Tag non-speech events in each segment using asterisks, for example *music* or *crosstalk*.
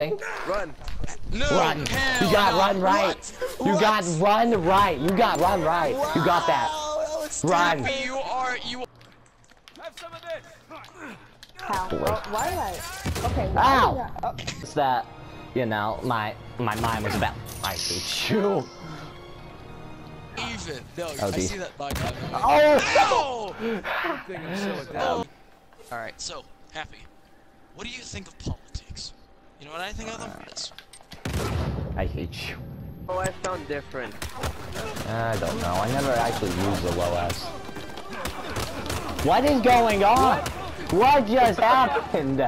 Run. No, Run. You got no. run right. What? You What? got run right. You got run right. You got that. That Run. Stampy, You are you. How? Well, why did I? Okay. why Ow! did I- oh, It's that, you know, my my mind was about I hate you. Even. No, Oh, I geez. see that bug. by the way. Oh! *laughs* Oh! Alright, so, Happy. What do you think of politics? You know what I think of them? Yes. I hate you. Oh, I sound different. I don't know. I never actually used the low S. What is going on? What just happened?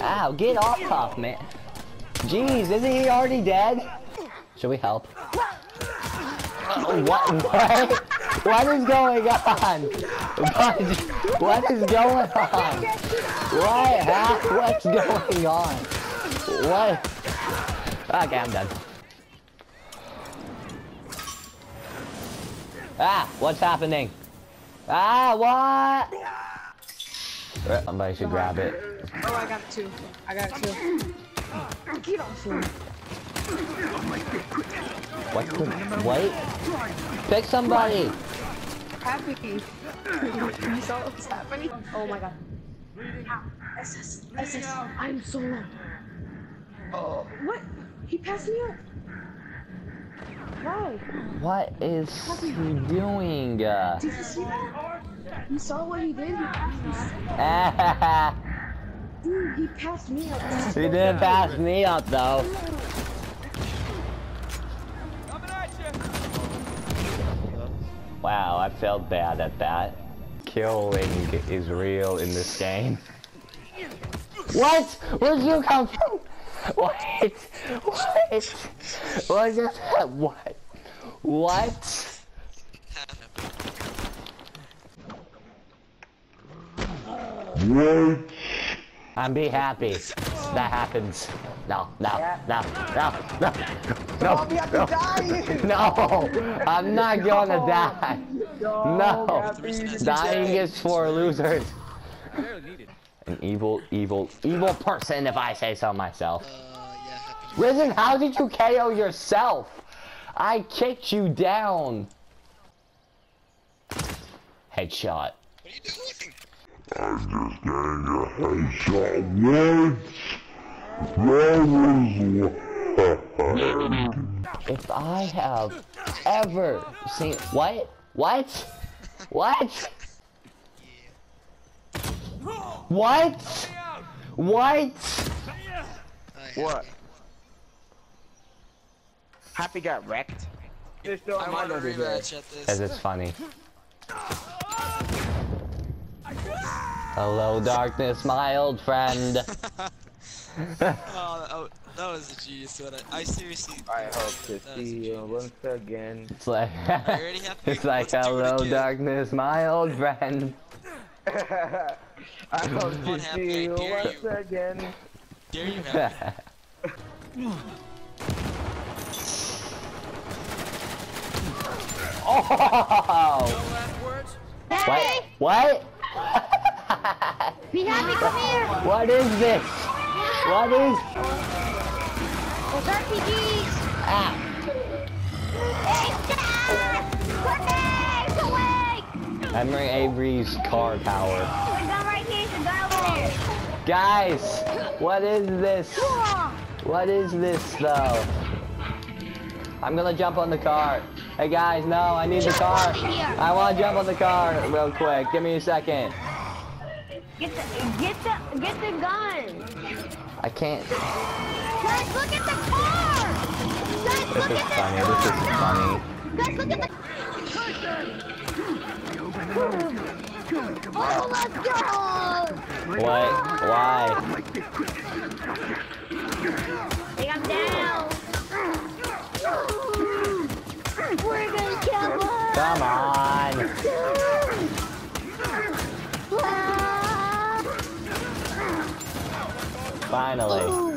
Ow, get off Puff, man. Jeez, isn't he already dead? Should we help? Uh, what? *laughs* What? What is going on? What, what is going on? What? Huh? What's going on? What? Okay, I'm done. Ah, what's happening? Ah, what? Uh, Somebody should grab it. Oh, I got two. I got two. Get off me. What's the... Wait. Pick somebody. Happy. you saw what was happening? Oh my god. SS. SS. I'm so low. Oh. What? He passed me up. Why? What is he doing? Did you see that? You saw what he did? He, *laughs* dude, he passed me up. he didn't pass me up though. Wow, I felt bad at that. Killing is real in this game. What? Where'd you come from? What? What? What just What? What? I'm be happy. That happens. No, no, no, no, no, no, no, no. I'm not gonna die. No, dying is for losers. An evil, evil, evil person, if I say so myself. Uh, yeah, Risen, how did you KO yourself? I kicked you down. Headshot. What are you doing? If I have ever seen what? What? What? What? What? What? Happy got wrecked. There's still I want a rematch at Cause this. it's funny. Hello, darkness, my old friend. *laughs* Oh, oh, that was a genius one. I, I seriously. I hope to see you once again. It's like, *laughs* already have to it's like, let's it hello, darkness, my old friend. *laughs* I hope to Happy, see you once you. again. Dare you, Happy? oh! What? What? Be happy, come here! What is this? What is? There's RPGs! Ah! It's awake! Emery Avery's car power. There's a gun right here, there's a gun over there! Guys, what is this? What is this though? I'm gonna jump on the car. Hey guys, no, I need the car. I wanna jump on the car real quick. Give me a second. Get the, get the, get the gun! I can't. Guys, look at the car! Guys, This look is at the funny. This is funny. Guys, look at the... Oh, let's go! What? Why? Finally.